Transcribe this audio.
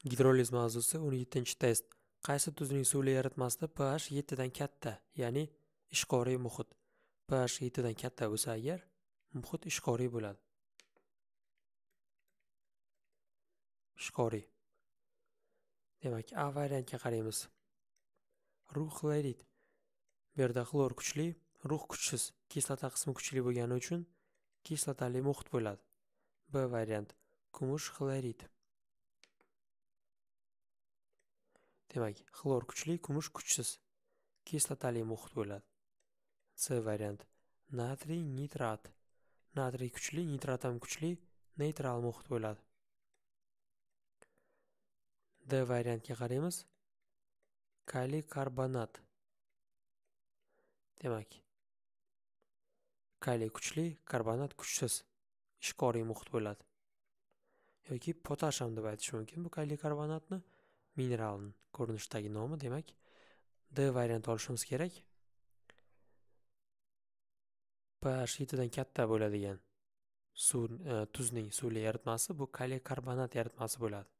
Gidroliz mavzusi 17-test. Qaysi tuzning suvli eritmasida pH 7 dan katta, ya'ni ishqoriy muhit. pH 7 dan katta bo'lsa agar, muhit ishqoriy bo'ladi. Ishqoriy. Demak, A variantga qaraymiz. Rux xlorid. Bu yerda xlor kuchli, rux kuchsiz. Kislota qismi kuchli bo'lgani uchun kislotali muhit bo'ladi. B variant. Kumush xlorid. Demak, xlor kuchli, kumush kuchsiz. Kislotali muhit bo'ladi. C variant. Natriy nitrat. Natriy kuchli, nitrat ham kuchli, neytral muhit bo'ladi. D variantga qaraymiz. Kaliy karbonat. Demak, kaliy kuchli, karbonat kuchsiz. Ishqoriy muhit bo'ladi. yoki potash ham deb aytish mumkin bu kaliy karbonatni mineral ko'rinishidagi nomi demak D variantni olishimiz kerak. pH 7 dan katta bo'ladigan suv e, tuzning suvli eritmasi bu kaliy karbonat eritmasi bo'ladi.